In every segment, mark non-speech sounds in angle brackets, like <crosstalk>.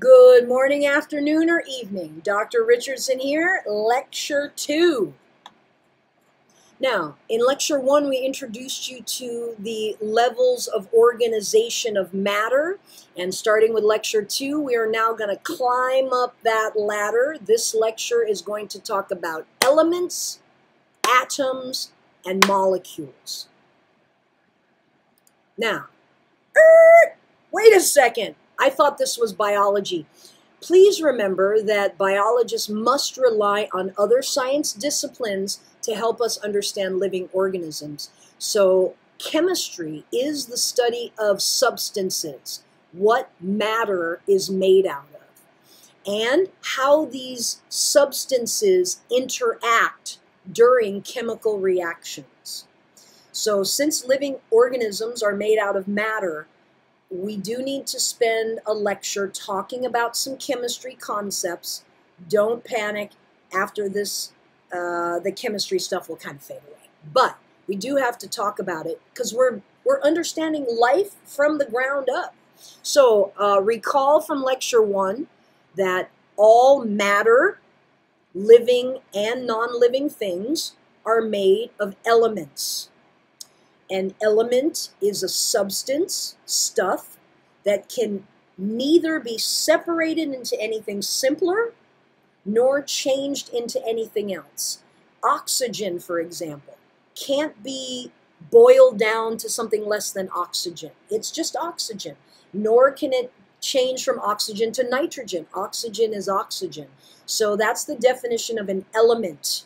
Good morning, afternoon, or evening. Dr. Richardson here, lecture two. Now, in lecture one, we introduced you to the levels of organization of matter. And starting with lecture two, we are now going to climb up that ladder. This lecture is going to talk about elements, atoms, and molecules. Now, er, wait a second. I thought this was biology. Please remember that biologists must rely on other science disciplines to help us understand living organisms. So, chemistry is the study of substances, what matter is made out of, and how these substances interact during chemical reactions. So, since living organisms are made out of matter, we do need to spend a lecture talking about some chemistry concepts. Don't panic. After this, uh, the chemistry stuff will kind of fade away. But we do have to talk about it because we're we're understanding life from the ground up. So uh, recall from lecture one that all matter, living and non-living things, are made of elements. An element is a substance, stuff, that can neither be separated into anything simpler nor changed into anything else. Oxygen, for example, can't be boiled down to something less than oxygen. It's just oxygen. Nor can it change from oxygen to nitrogen. Oxygen is oxygen. So that's the definition of an element.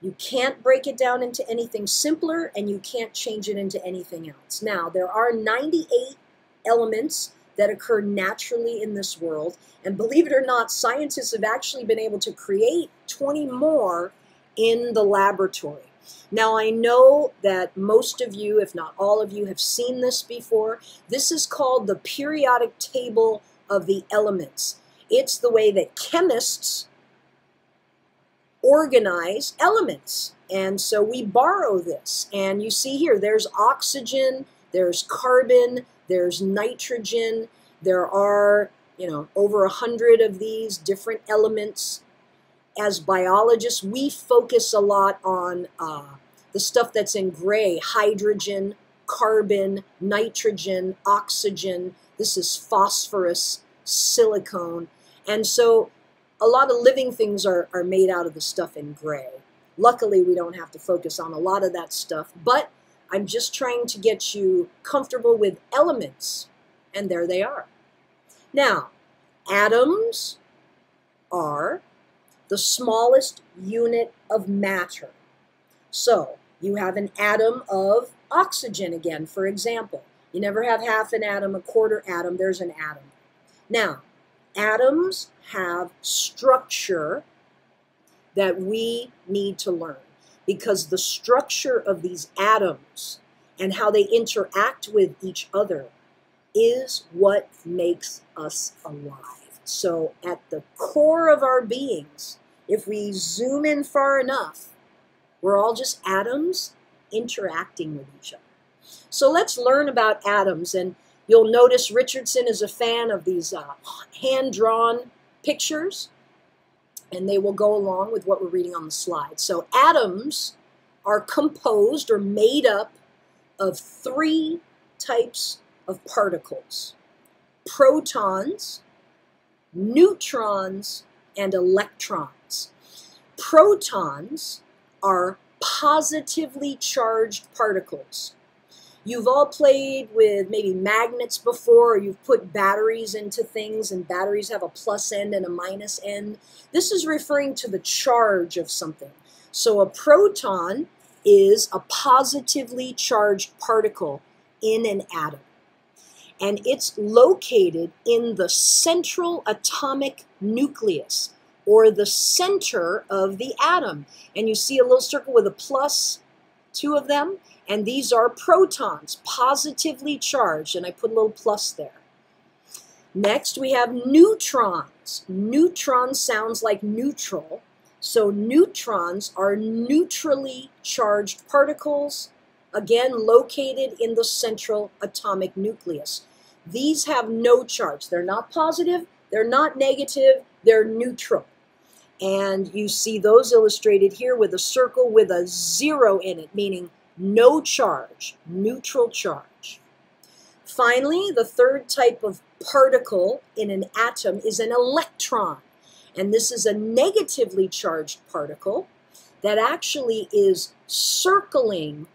You can't break it down into anything simpler and you can't change it into anything else. Now, there are 98 elements that occur naturally in this world. And believe it or not, scientists have actually been able to create 20 more in the laboratory. Now, I know that most of you, if not all of you, have seen this before. This is called the periodic table of the elements. It's the way that chemists organize elements. And so we borrow this. And you see here, there's oxygen, there's carbon, there's nitrogen, there are, you know, over a hundred of these different elements. As biologists, we focus a lot on uh, the stuff that's in gray, hydrogen, carbon, nitrogen, oxygen. This is phosphorus, silicone. And so a lot of living things are, are made out of the stuff in gray. Luckily, we don't have to focus on a lot of that stuff, but I'm just trying to get you comfortable with elements, and there they are. Now, atoms are the smallest unit of matter. So, you have an atom of oxygen again, for example. You never have half an atom, a quarter atom, there's an atom. Now, atoms have structure that we need to learn because the structure of these atoms and how they interact with each other is what makes us alive. So, at the core of our beings, if we zoom in far enough, we're all just atoms interacting with each other. So, let's learn about atoms and You'll notice Richardson is a fan of these uh, hand-drawn pictures, and they will go along with what we're reading on the slide. So atoms are composed or made up of three types of particles. Protons, neutrons, and electrons. Protons are positively charged particles. You've all played with maybe magnets before, or you've put batteries into things, and batteries have a plus end and a minus end. This is referring to the charge of something. So a proton is a positively charged particle in an atom. And it's located in the central atomic nucleus, or the center of the atom. And you see a little circle with a plus, two of them, and these are protons, positively charged, and I put a little plus there. Next, we have neutrons. Neutron sounds like neutral, so neutrons are neutrally charged particles, again located in the central atomic nucleus. These have no charge. They're not positive, they're not negative, they're neutral. And you see those illustrated here with a circle with a zero in it, meaning no charge, neutral charge. Finally, the third type of particle in an atom is an electron. And this is a negatively charged particle that actually is circling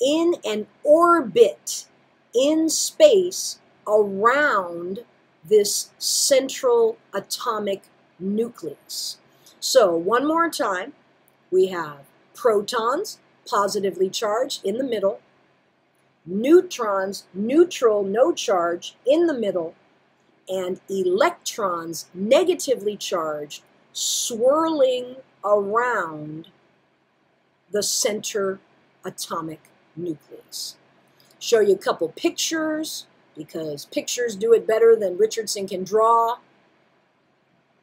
in an orbit in space around this central atomic nucleus. So one more time, we have protons, positively charged in the middle, neutrons, neutral, no charge, in the middle, and electrons, negatively charged, swirling around the center atomic nucleus. Show you a couple pictures because pictures do it better than Richardson can draw.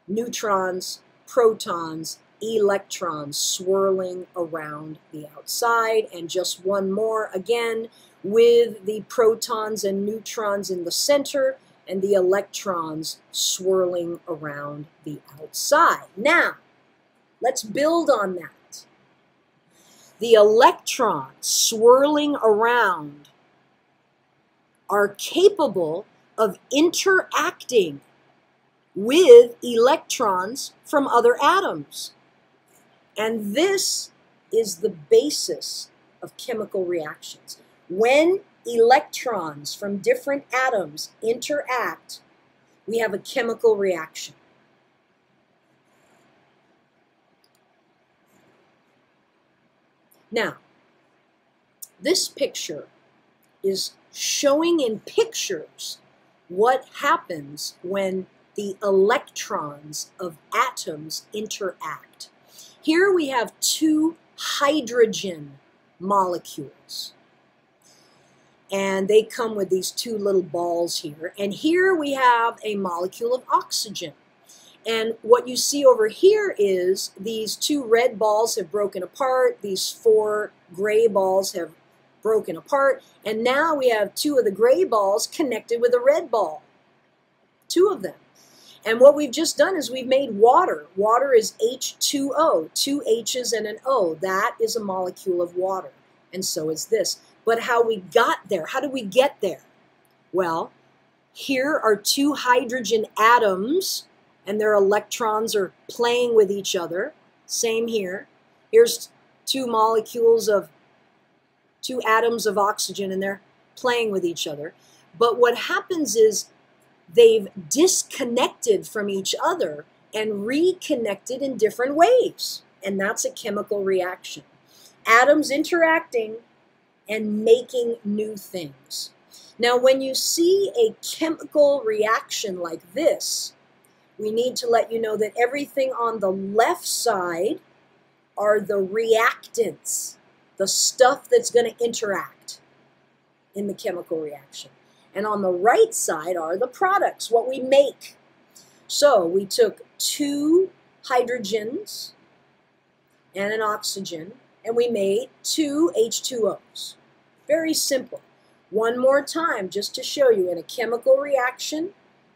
Neutrons, protons, electrons swirling around the outside. And just one more again with the protons and neutrons in the center and the electrons swirling around the outside. Now, let's build on that. The electrons swirling around are capable of interacting with electrons from other atoms. And this is the basis of chemical reactions. When electrons from different atoms interact, we have a chemical reaction. Now, this picture is showing in pictures what happens when the electrons of atoms interact. Here we have two hydrogen molecules. And they come with these two little balls here. And here we have a molecule of oxygen. And what you see over here is these two red balls have broken apart. These four gray balls have broken apart. And now we have two of the gray balls connected with a red ball. Two of them. And what we've just done is we've made water. Water is H2O, two H's and an O. That is a molecule of water. And so is this. But how we got there, how did we get there? Well, here are two hydrogen atoms and their electrons are playing with each other. Same here. Here's two molecules of, two atoms of oxygen and they're playing with each other. But what happens is they've disconnected from each other and reconnected in different ways. And that's a chemical reaction. Atoms interacting and making new things. Now, when you see a chemical reaction like this, we need to let you know that everything on the left side are the reactants, the stuff that's going to interact in the chemical reaction. And on the right side are the products, what we make. So we took two hydrogens and an oxygen, and we made two H2Os. Very simple. One more time, just to show you, in a chemical reaction,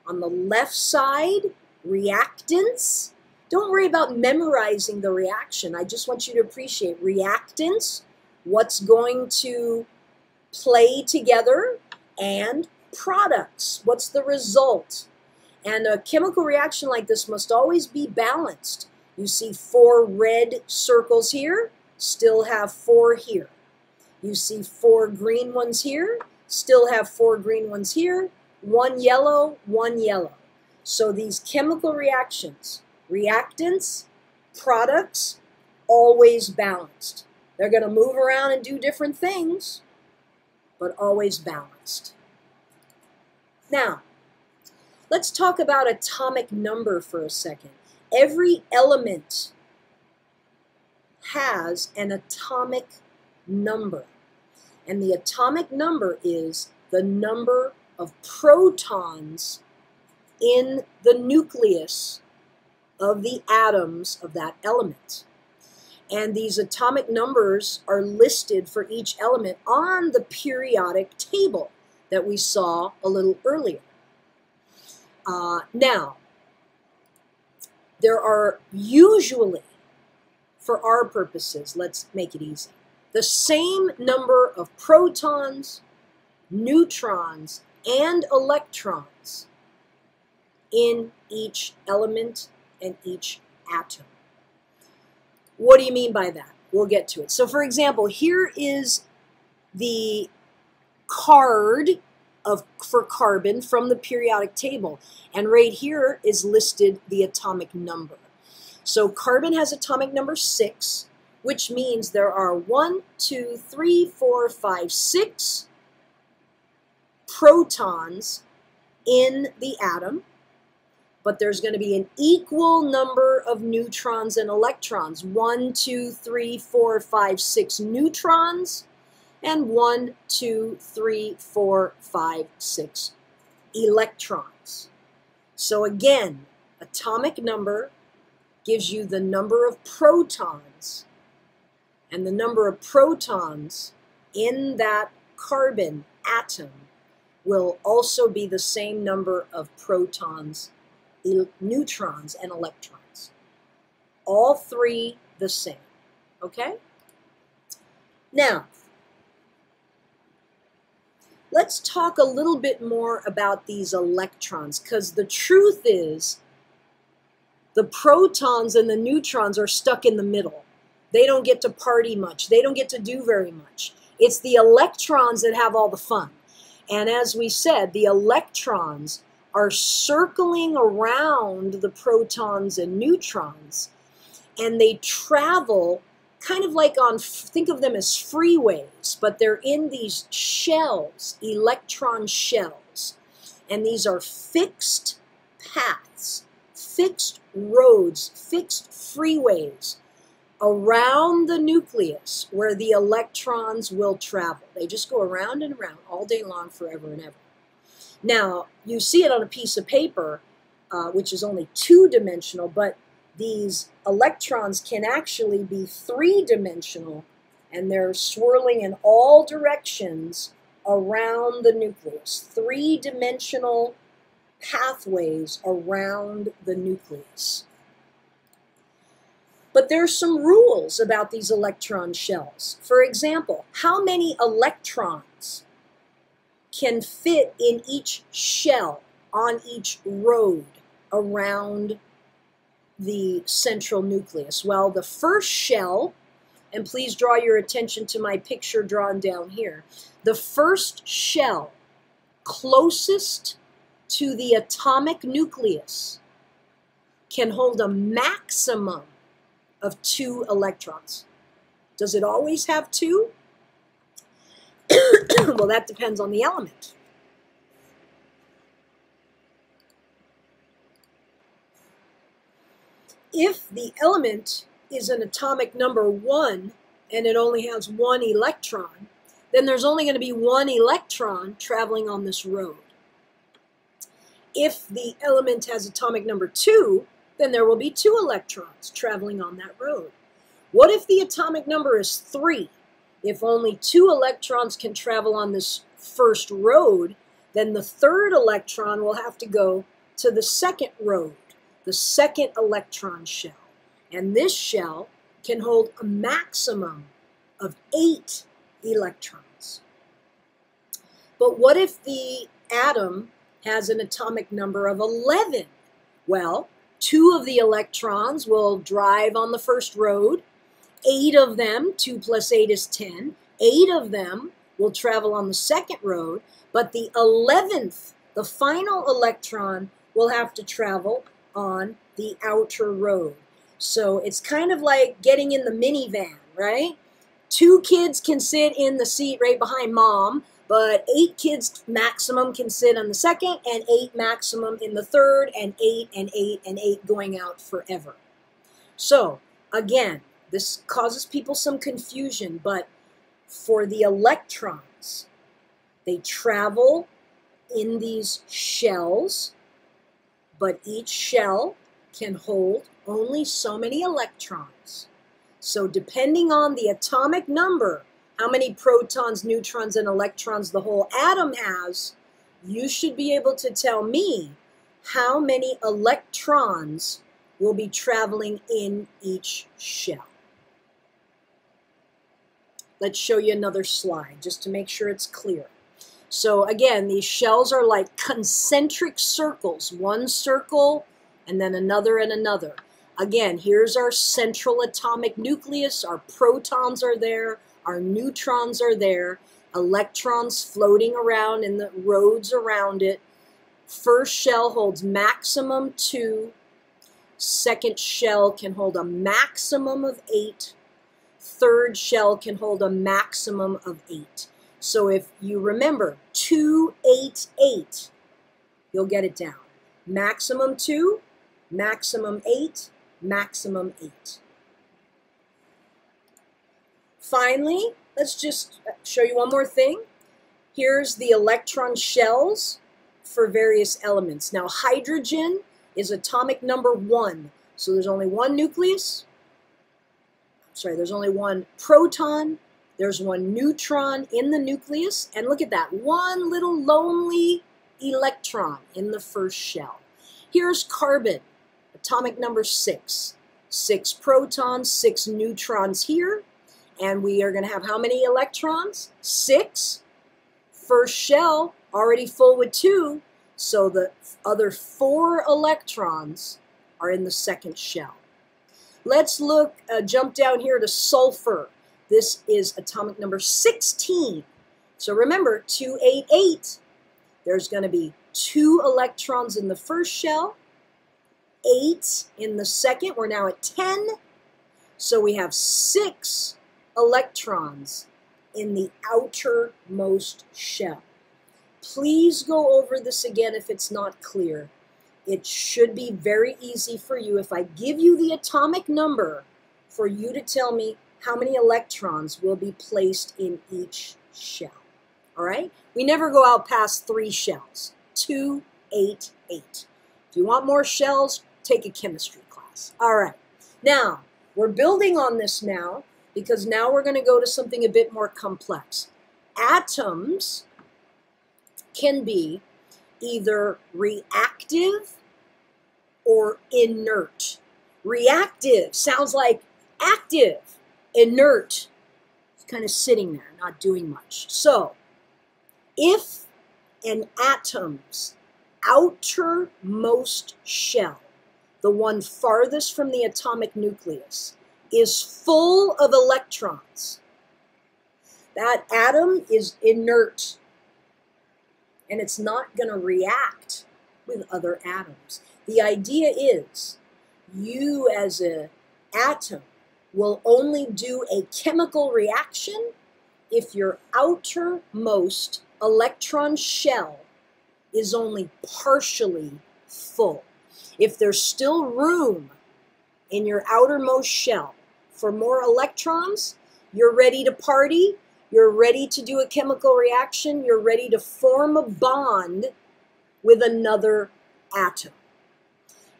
on the left side, reactants. Don't worry about memorizing the reaction. I just want you to appreciate reactants, what's going to play together and products. What's the result? And a chemical reaction like this must always be balanced. You see four red circles here, still have four here. You see four green ones here, still have four green ones here, one yellow, one yellow. So these chemical reactions, reactants, products, always balanced. They're going to move around and do different things, but always balanced. Now, let's talk about atomic number for a second. Every element has an atomic number. And the atomic number is the number of protons in the nucleus of the atoms of that element. And these atomic numbers are listed for each element on the periodic table. that we saw a little earlier. Uh, now, there are usually, for our purposes, let's make it easy, the same number of protons, neutrons, and electrons in each element and each atom. What do you mean by that? We'll get to it. So for example, here is the card of for carbon from the periodic table. And right here is listed the atomic number. So carbon has atomic number 6, which means there are one, two, three, four, five, six protons in the atom but there's going to be an equal number of neutrons and electrons. One, two, three, four, five, six neutrons, and one, two, three, four, five, six electrons. So again, atomic number gives you the number of protons, and the number of protons in that carbon atom will also be the same number of protons neutrons and electrons. All three the same. Okay? Now, let's talk a little bit more about these electrons because the truth is the protons and the neutrons are stuck in the middle. They don't get to party much. They don't get to do very much. It's the electrons that have all the fun. And as we said, the electrons are circling around the protons and neutrons, and they travel kind of like on, think of them as freeways, but they're in these shells, electron shells. And these are fixed paths, fixed roads, fixed freeways around the nucleus where the electrons will travel. They just go around and around all day long, forever and ever. Now, you see it on a piece of paper, uh, which is only two-dimensional, but these electrons can actually be three-dimensional, and they're swirling in all directions around the nucleus. Three-dimensional pathways around the nucleus. But there's some rules about these electron shells. For example, how many electrons can fit in each shell on each road around the central nucleus? Well, the first shell, and please draw your attention to my picture drawn down here, the first shell closest to the atomic nucleus can hold a maximum of two electrons. Does it always have two? <coughs> well, that depends on the element. If the element is an atomic number one and it only has one electron, then there's only going to be one electron traveling on this road. If the element has atomic number two, then there will be two electrons traveling on that road. What if the atomic number is three? If only two electrons can travel on this first road, then the third electron will have to go to the second road, the second electron shell. And this shell can hold a maximum of eight electrons. But what if the atom has an atomic number of 11? Well, two of the electrons will drive on the first road, Eight of them, 2 plus 8 is 10, eight of them will travel on the second road, but the 11th, the final electron, will have to travel on the outer road. So it's kind of like getting in the minivan, right? Two kids can sit in the seat right behind mom, but eight kids maximum can sit on the second, and eight maximum in the third, and eight and eight and eight going out forever. So, again, this causes people some confusion, but for the electrons, they travel in these shells, but each shell can hold only so many electrons. So depending on the atomic number, how many protons, neutrons, and electrons the whole atom has, you should be able to tell me how many electrons will be traveling in each shell. Let's show you another slide just to make sure it's clear. So again, these shells are like concentric circles, one circle and then another and another. Again, here's our central atomic nucleus. Our protons are there. Our neutrons are there. Electrons floating around in the roads around it. First shell holds maximum two. Second shell can hold a maximum of eight. Third shell can hold a maximum of eight. So if you remember 288, you'll get it down. Maximum 2, maximum 8, maximum 8. Finally, let's just show you one more thing. Here's the electron shells for various elements. Now, hydrogen is atomic number 1. So there's only one nucleus. Sorry, there's only one proton, there's one neutron in the nucleus, and look at that, one little lonely electron in the first shell. Here's carbon, atomic number six. Six protons, six neutrons here, and we are going to have how many electrons? Six. First shell already full with two, so the other four electrons are in the second shell. Let's look, uh, jump down here to sulfur. This is atomic number 16. So remember, 288, there's going to be two electrons in the first shell, eight in the second. We're now at 10. So we have six electrons in the outermost shell. Please go over this again if it's not clear. It should be very easy for you if I give you the atomic number for you to tell me how many electrons will be placed in each shell. All right? We never go out past three shells. Two, eight, eight. If you want more shells, take a chemistry class. All right. Now, we're building on this now because now we're going to go to something a bit more complex. Atoms can be either reactive or inert. Reactive sounds like active inert, kind of sitting there, not doing much. So, if an atom's outermost shell, the one farthest from the atomic nucleus, is full of electrons, that atom is inert and it's not going to react with other atoms. The idea is you as an atom will only do a chemical reaction if your outermost electron shell is only partially full. If there's still room in your outermost shell for more electrons, you're ready to party, you're ready to do a chemical reaction, you're ready to form a bond with another atom.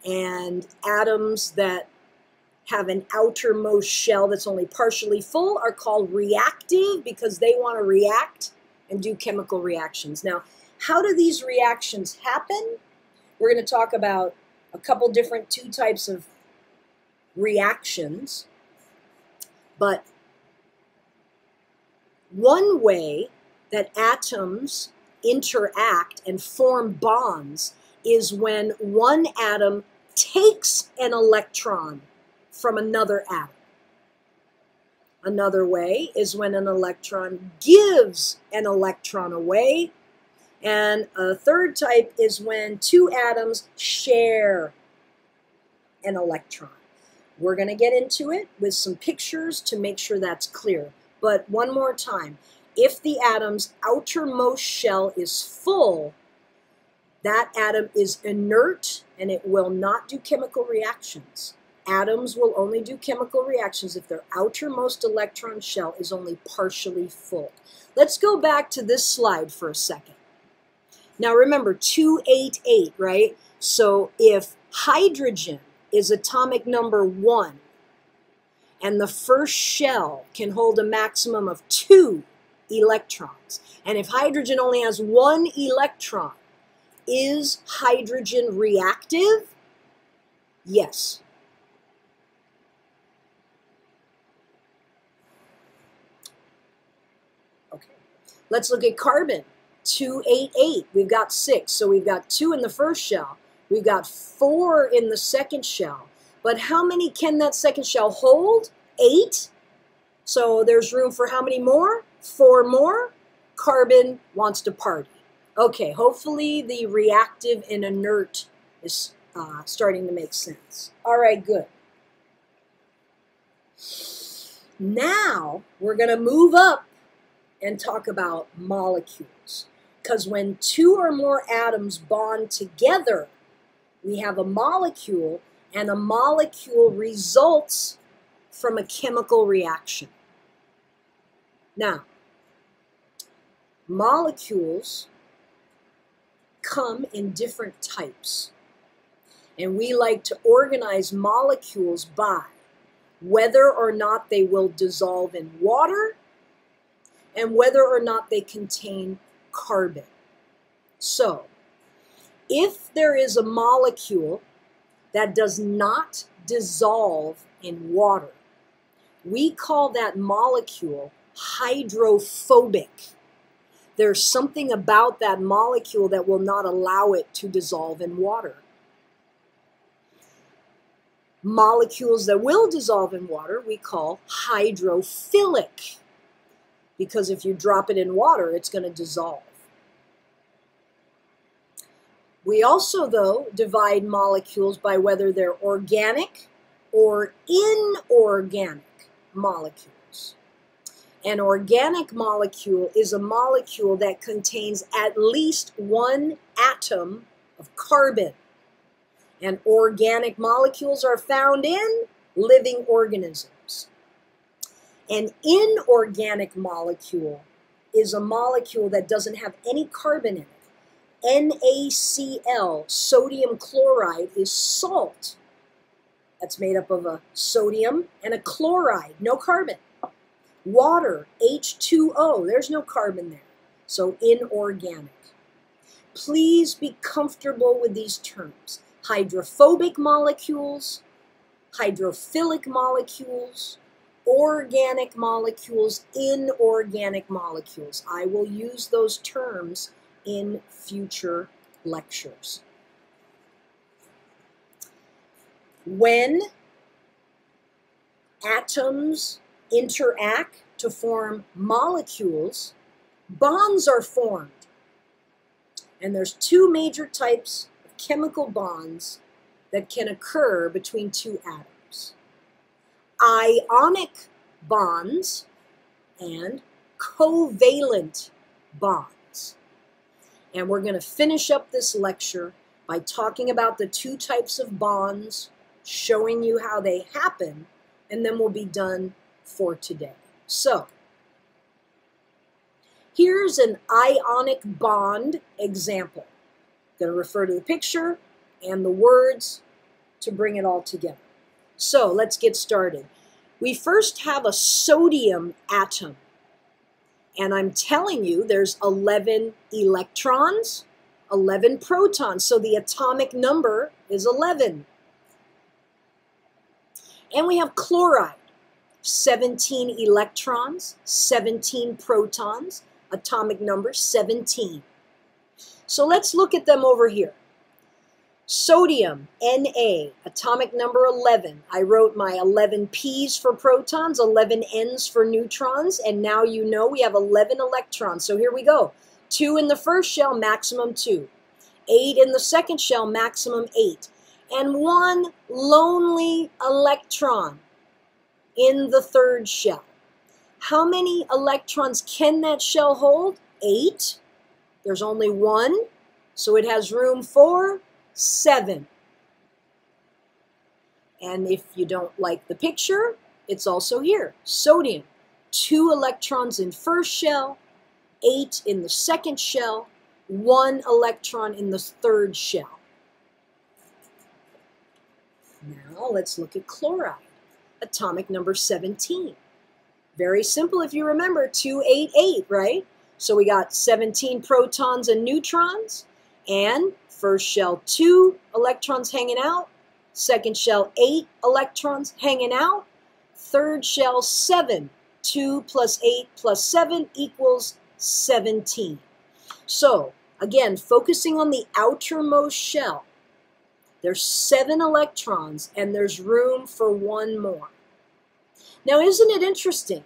And atoms that have an outermost shell that's only partially full are called reactive because they want to react and do chemical reactions. Now, how do these reactions happen? We're going to talk about a couple different two types of reactions. But one way that atoms interact and form bonds is when one atom takes an electron from another atom. Another way is when an electron gives an electron away. And a third type is when two atoms share an electron. We're going to get into it with some pictures to make sure that's clear. But one more time, if the atom's outermost shell is full, that atom is inert and it will not do chemical reactions. Atoms will only do chemical reactions if their outermost electron shell is only partially full. Let's go back to this slide for a second. Now remember, 288, right? So if hydrogen is atomic number 1, and the first shell can hold a maximum of two electrons. And if hydrogen only has one electron, is hydrogen reactive? Yes. Okay, let's look at carbon. 288, we've got six. So we've got two in the first shell. We've got four in the second shell. But how many can that second shell hold? Eight. So there's room for how many more? Four more. Carbon wants to party. Okay, hopefully the reactive and inert is uh, starting to make sense. All right, good. Now we're going to move up and talk about molecules. Because when two or more atoms bond together, we have a molecule, and a molecule results from a chemical reaction. Now, molecules come in different types. And we like to organize molecules by whether or not they will dissolve in water and whether or not they contain carbon. So, if there is a molecule that does not dissolve in water, we call that molecule hydrophobic. There's something about that molecule that will not allow it to dissolve in water. Molecules that will dissolve in water we call hydrophilic because if you drop it in water, it's going to dissolve. We also, though, divide molecules by whether they're organic or inorganic molecules. An organic molecule is a molecule that contains at least one atom of carbon. And organic molecules are found in living organisms. An inorganic molecule is a molecule that doesn't have any carbon in it. NaCl, sodium chloride, is salt. That's made up of a sodium and a chloride, no carbon. Water, H2O, there's no carbon there. So inorganic. Please be comfortable with these terms. Hydrophobic molecules, hydrophilic molecules, organic molecules, inorganic molecules. I will use those terms in future lectures. When atoms interact to form molecules, bonds are formed. And there's two major types of chemical bonds that can occur between two atoms. Ionic bonds and covalent bonds. And we're going to finish up this lecture by talking about the two types of bonds, showing you how they happen, and then we'll be done for today. So, here's an ionic bond example. I'm going to refer to the picture and the words to bring it all together. So, let's get started. We first have a sodium atom. And I'm telling you, there's 11 electrons, 11 protons. So the atomic number is 11. And we have chloride. 17 electrons, 17 protons, atomic number 17. So let's look at them over here. Sodium, Na, atomic number 11. I wrote my 11 P's for protons, 11 N's for neutrons, and now you know we have 11 electrons. So here we go. 2 in the first shell, maximum 2. 8 in the second shell, maximum 8. And one lonely electron, in the third shell. How many electrons can that shell hold? Eight. There's only one, so it has room for seven. And if you don't like the picture, it's also here. Sodium, two electrons in first shell, eight in the second shell, one electron in the third shell. Now let's look at chloride. Atomic number 17. Very simple if you remember 288, right? So we got 17 protons and neutrons, and first shell 2 electrons hanging out, second shell 8 electrons hanging out, third shell 7. 2 plus 8 plus 7 equals 17. So, again, focusing on the outermost shell, there's seven electrons and there's room for one more. Now, isn't it interesting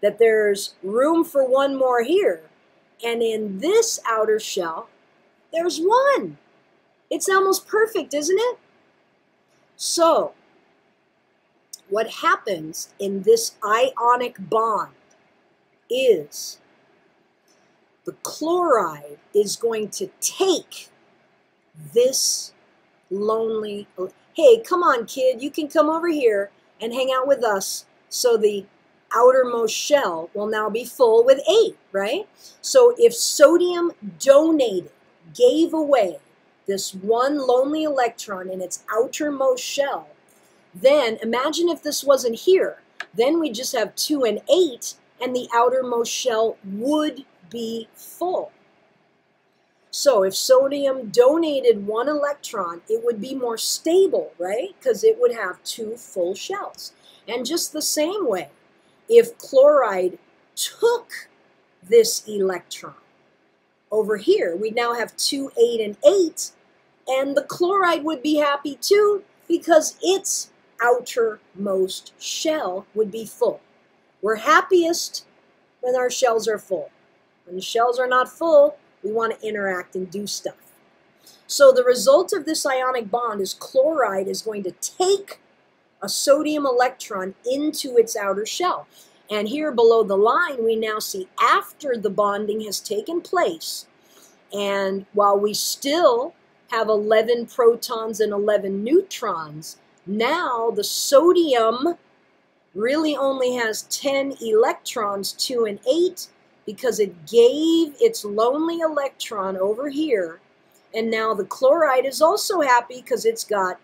that there's room for one more here, and in this outer shell, there's one? It's almost perfect, isn't it? So, what happens in this ionic bond is the chloride is going to take this lonely, hey, come on, kid, you can come over here and hang out with us. So the outermost shell will now be full with eight, right? So if sodium donated, gave away this one lonely electron in its outermost shell, then imagine if this wasn't here. Then we just have 2 and 8, and the outermost shell would be full. So if sodium donated one electron, it would be more stable, right? Because it would have two full shells. And just the same way, if chloride took this electron over here, we now have 2, 8, and 8, and the chloride would be happy too because its outermost shell would be full. We're happiest when our shells are full. When the shells are not full, we want to interact and do stuff. So the result of this ionic bond is chloride is going to take a sodium electron into its outer shell. And here below the line, we now see after the bonding has taken place, and while we still have 11 protons and 11 neutrons, now the sodium really only has 10 electrons, 2 and 8, because it gave its lonely electron over here. And now the chloride is also happy because it's got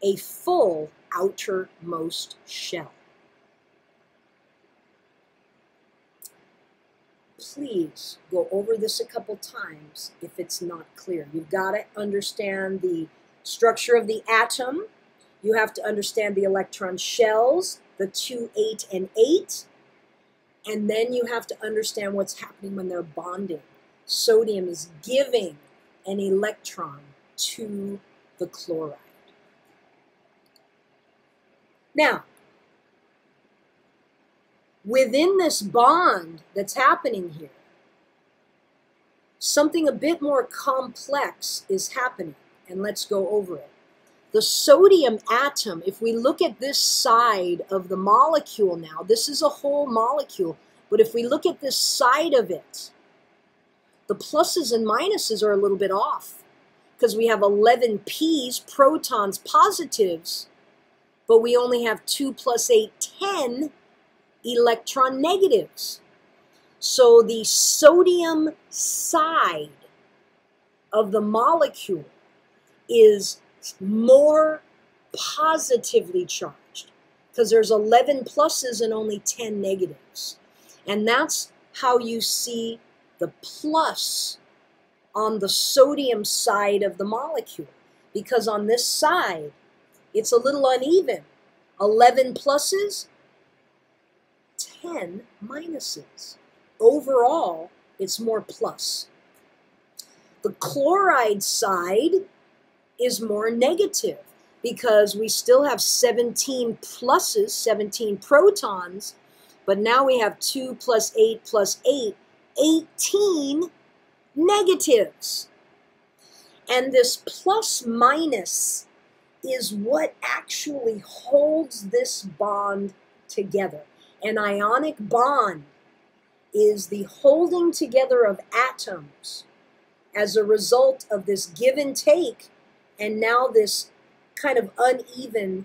a full outermost shell. Please go over this a couple times if it's not clear. You've got to understand the structure of the atom, you have to understand the electron shells, the 2, 8, and 8. And then you have to understand what's happening when they're bonding. Sodium is giving an electron to the chloride. Now, within this bond that's happening here, something a bit more complex is happening, and let's go over it. The sodium atom, if we look at this side of the molecule now, this is a whole molecule, but if we look at this side of it, the pluses and minuses are a little bit off because we have 11 p's, protons, positives, but we only have 2 plus 8, 10 electron negatives. So the sodium side of the molecule is more positively charged because there's 11 pluses and only 10 negatives. And that's how you see the plus on the sodium side of the molecule. Because on this side, it's a little uneven. 11 pluses, 10 minuses. Overall, it's more plus. The chloride side is more negative because we still have 17 pluses, 17 protons, but now we have 2 plus 8 plus 8, 18 negatives. And this plus minus is what actually holds this bond together. An ionic bond is the holding together of atoms as a result of this give and take and now this kind of uneven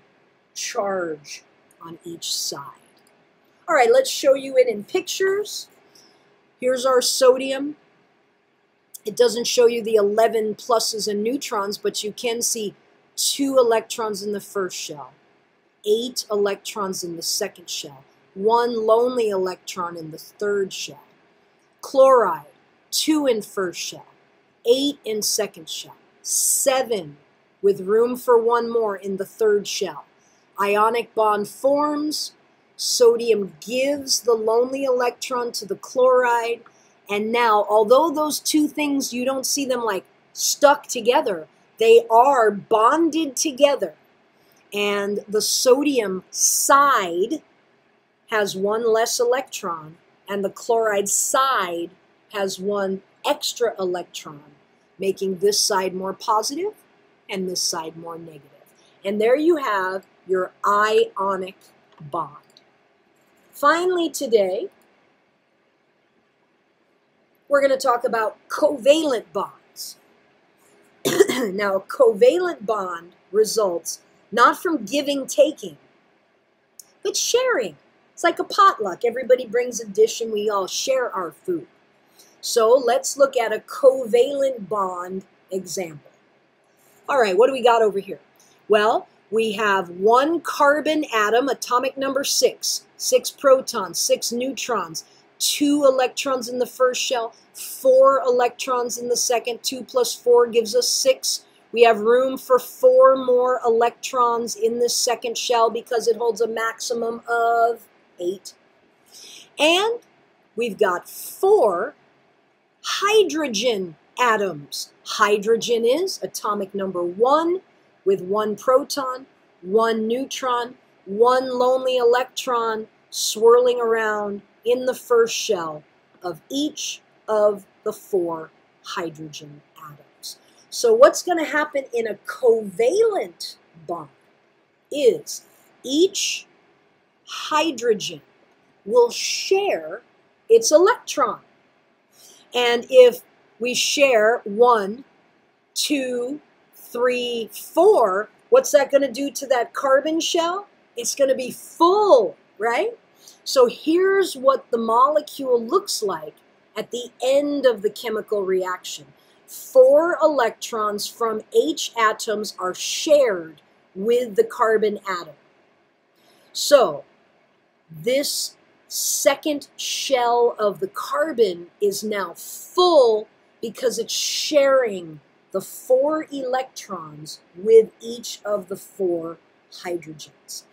charge on each side. All right, let's show you it in pictures. Here's our sodium. It doesn't show you the 11 pluses and neutrons, but you can see two electrons in the first shell, eight electrons in the second shell, one lonely electron in the third shell. Chloride, two in first shell, eight in second shell, seven with room for one more in the third shell. Ionic bond forms, sodium gives the lonely electron to the chloride, and now, although those two things, you don't see them like stuck together, they are bonded together. And the sodium side has one less electron, and the chloride side has one extra electron, making this side more positive and this side more negative. And there you have your ionic bond. Finally today, we're going to talk about covalent bonds. <clears throat> now, covalent bond results not from giving, taking, but sharing. It's like a potluck. Everybody brings a dish and we all share our food. So let's look at a covalent bond example. All right, what do we got over here? Well, we have one carbon atom, atomic number six, six protons, six neutrons, two electrons in the first shell, four electrons in the second. Two plus four gives us six. We have room for four more electrons in this second shell because it holds a maximum of eight. And we've got four hydrogen atoms. Hydrogen is atomic number one with one proton, one neutron, one lonely electron swirling around in the first shell of each of the four hydrogen atoms. So what's going to happen in a covalent bond is each hydrogen will share its electron. And if we share one, two, three, four, what's that going to do to that carbon shell? It's going to be full, right? So here's what the molecule looks like at the end of the chemical reaction. Four electrons from H atoms are shared with the carbon atom. So this second shell of the carbon is now full because it's sharing the four electrons with each of the four hydrogens.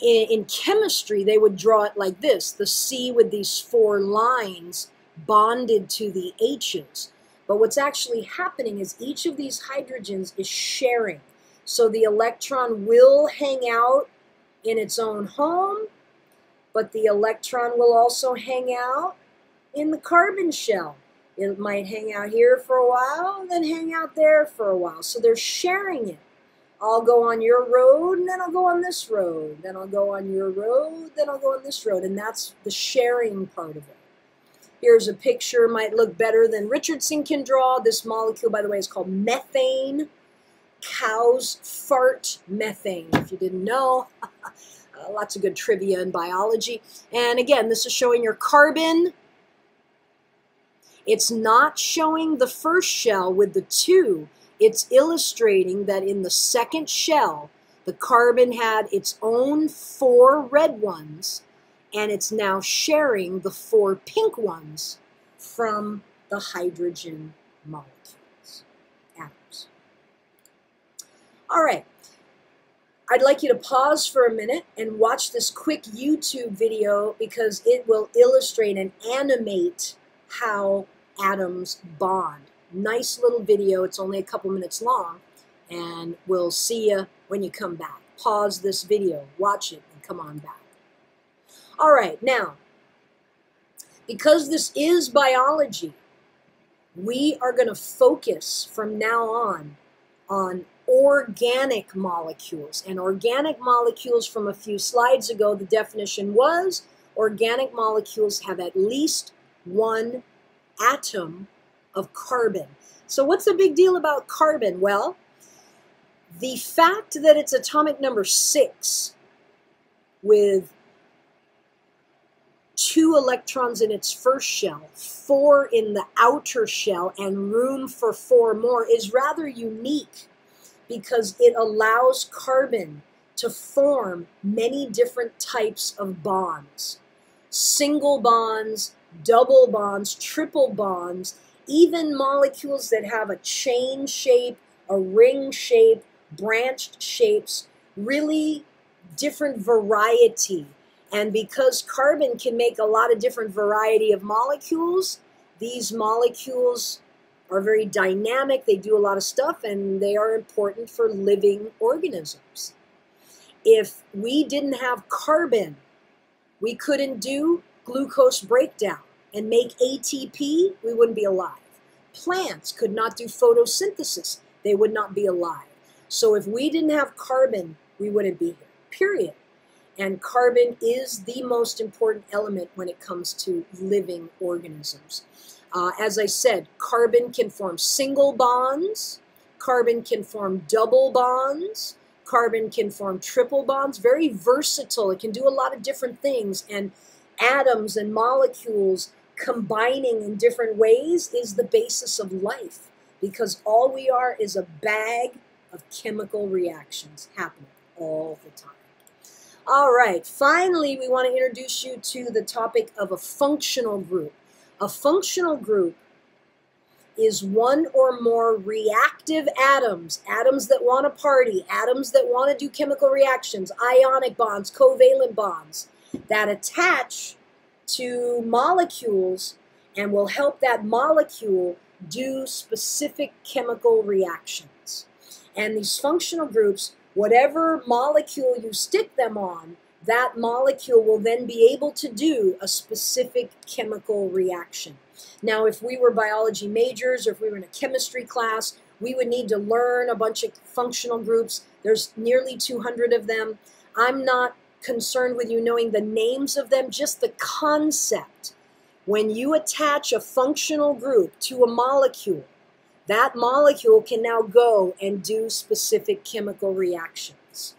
In, in, chemistry, they would draw it like this, the C with these four lines bonded to the H's. But what's actually happening is each of these hydrogens is sharing. So the electron will hang out in its own home, but the electron will also hang out in the carbon shell. It might hang out here for a while, then hang out there for a while. So they're sharing it. I'll go on your road, and then I'll go on this road. Then I'll go on your road, then I'll go on this road. And that's the sharing part of it. Here's a picture, might look better than Richardson can draw. This molecule, by the way, is called methane. Cows fart methane, if you didn't know. <laughs> uh, lots of good trivia in biology. And again, this is showing your carbon it's not showing the first shell with the two. It's illustrating that in the second shell, the carbon had its own four red ones, and it's now sharing the four pink ones from the hydrogen molecules, atoms. All right. I'd like you to pause for a minute and watch this quick YouTube video because it will illustrate and animate how atoms bond. Nice little video. It's only a couple minutes long. And we'll see you when you come back. Pause this video, watch it, and come on back. All right, now, because this is biology, we are going to focus from now on on organic molecules. And organic molecules from a few slides ago, the definition was organic molecules have at least one atom of carbon. So what's the big deal about carbon? Well, the fact that it's atomic number six with two electrons in its first shell, four in the outer shell, and room for four more is rather unique because it allows carbon to form many different types of bonds single bonds, double bonds, triple bonds, even molecules that have a chain shape, a ring shape, branched shapes, really different variety. And because carbon can make a lot of different variety of molecules, these molecules are very dynamic, they do a lot of stuff, and they are important for living organisms. If we didn't have carbon, we couldn't do glucose breakdown and make ATP, we wouldn't be alive. Plants could not do photosynthesis, they would not be alive. So if we didn't have carbon, we wouldn't be here, period. And carbon is the most important element when it comes to living organisms. Uh, as I said, carbon can form single bonds, carbon can form double bonds, carbon can form triple bonds, very versatile. It can do a lot of different things. And atoms and molecules combining in different ways is the basis of life because all we are is a bag of chemical reactions happening all the time. All right, finally, we want to introduce you to the topic of a functional group. A functional group is one or more reactive atoms, atoms that want to party, atoms that want to do chemical reactions, ionic bonds, covalent bonds, that attach to molecules and will help that molecule do specific chemical reactions. And these functional groups, whatever molecule you stick them on, that molecule will then be able to do a specific chemical reaction. Now, if we were biology majors or if we were in a chemistry class, we would need to learn a bunch of functional groups. There's nearly 200 of them. I'm not concerned with you knowing the names of them, just the concept. When you attach a functional group to a molecule, that molecule can now go and do specific chemical reactions.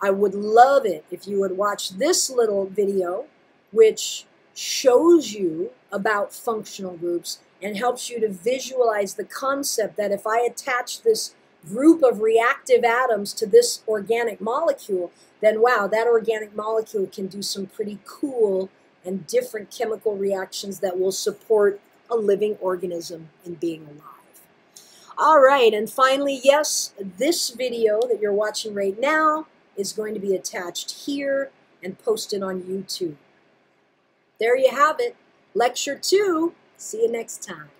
I would love it if you would watch this little video, which shows you about functional groups and helps you to visualize the concept that if I attach this group of reactive atoms to this organic molecule, then wow, that organic molecule can do some pretty cool and different chemical reactions that will support a living organism in being alive. All right, and finally, yes, this video that you're watching right now is going to be attached here and posted on YouTube. There you have it. Lecture two. See you next time.